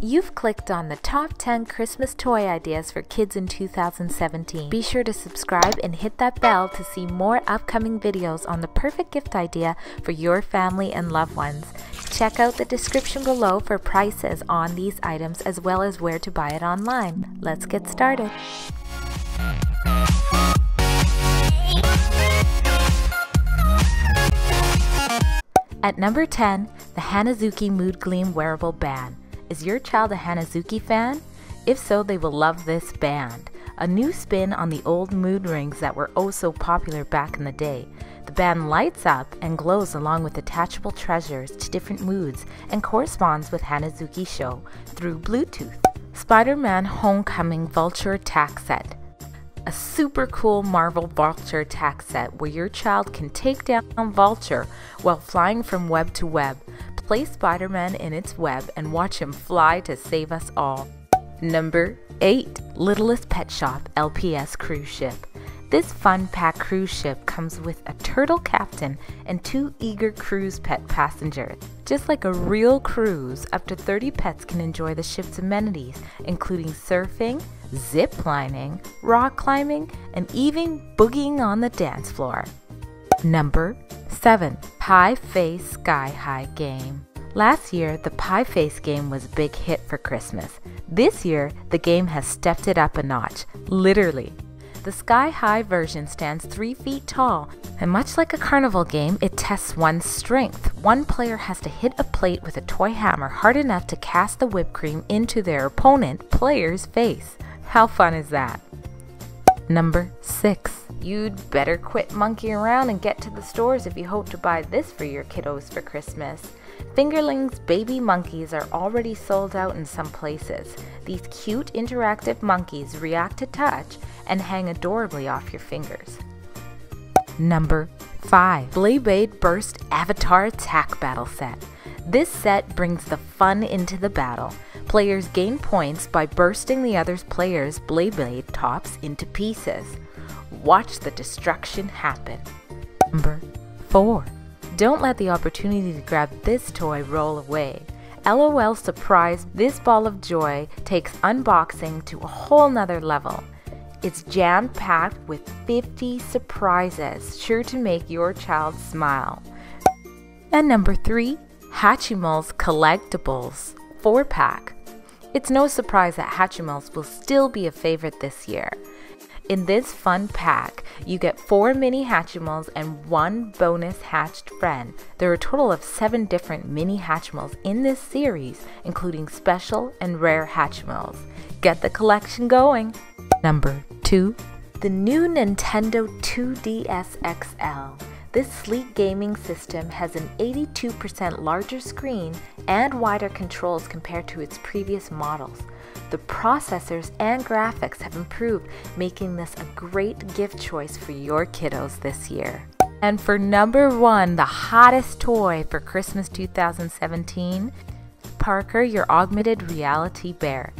You've clicked on the top 10 Christmas toy ideas for kids in 2017. Be sure to subscribe and hit that bell to see more upcoming videos on the perfect gift idea for your family and loved ones. Check out the description below for prices on these items as well as where to buy it online. Let's get started. At number 10, the Hanazuki Mood Gleam Wearable Band. Is your child a Hanazuki fan? If so, they will love this band. A new spin on the old mood rings that were oh so popular back in the day. The band lights up and glows along with attachable treasures to different moods and corresponds with Hanazuki show through Bluetooth. Spider-Man Homecoming Vulture Attack Set a super cool Marvel Vulture attack set where your child can take down Vulture while flying from web to web. Place Spider Man in its web and watch him fly to save us all. Number 8 Littlest Pet Shop LPS Cruise Ship. This fun pack cruise ship comes with a turtle captain and two eager cruise pet passengers. Just like a real cruise, up to 30 pets can enjoy the ship's amenities, including surfing, zip lining, rock climbing, and even boogieing on the dance floor. Number 7. Pie Face Sky High Game. Last year, the Pie Face game was a big hit for Christmas. This year, the game has stepped it up a notch, literally. The Sky High version stands 3 feet tall, and much like a carnival game, it tests one's strength. One player has to hit a plate with a toy hammer hard enough to cast the whipped cream into their opponent player's face. How fun is that? Number 6. You'd better quit monkeying around and get to the stores if you hope to buy this for your kiddos for Christmas. Fingerlings baby monkeys are already sold out in some places. These cute interactive monkeys react to touch and hang adorably off your fingers. Number 5. Beyblade Burst Avatar Attack Battle Set. This set brings the fun into the battle. Players gain points by bursting the other player's blade blade tops into pieces. Watch the destruction happen. Number 4. Don't let the opportunity to grab this toy roll away. LOL Surprise This Ball of Joy takes unboxing to a whole nother level. It's jam packed with 50 surprises, sure to make your child smile. And number 3, Hatchimals Collectibles 4 pack. It's no surprise that Hatchimals will still be a favorite this year. In this fun pack, you get four mini Hatchimals and one bonus hatched friend. There are a total of seven different mini Hatchimals in this series, including special and rare Hatchimals. Get the collection going! Number 2. The new Nintendo 2DS XL. This sleek gaming system has an 82% larger screen and wider controls compared to its previous models. The processors and graphics have improved, making this a great gift choice for your kiddos this year. And for number one, the hottest toy for Christmas 2017, Parker, your augmented reality bear.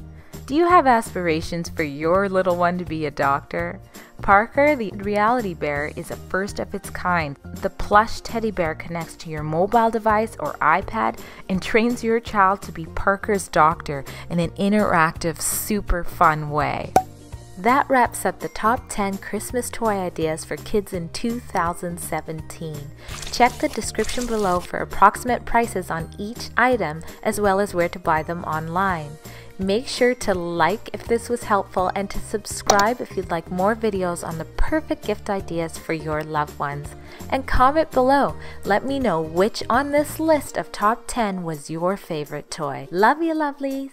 Do you have aspirations for your little one to be a doctor? Parker, the reality bear, is a first of its kind. The plush teddy bear connects to your mobile device or iPad and trains your child to be Parker's doctor in an interactive, super fun way. That wraps up the top 10 Christmas toy ideas for kids in 2017. Check the description below for approximate prices on each item as well as where to buy them online. Make sure to like if this was helpful and to subscribe if you'd like more videos on the perfect gift ideas for your loved ones. And comment below. Let me know which on this list of top 10 was your favorite toy. Love you, lovelies!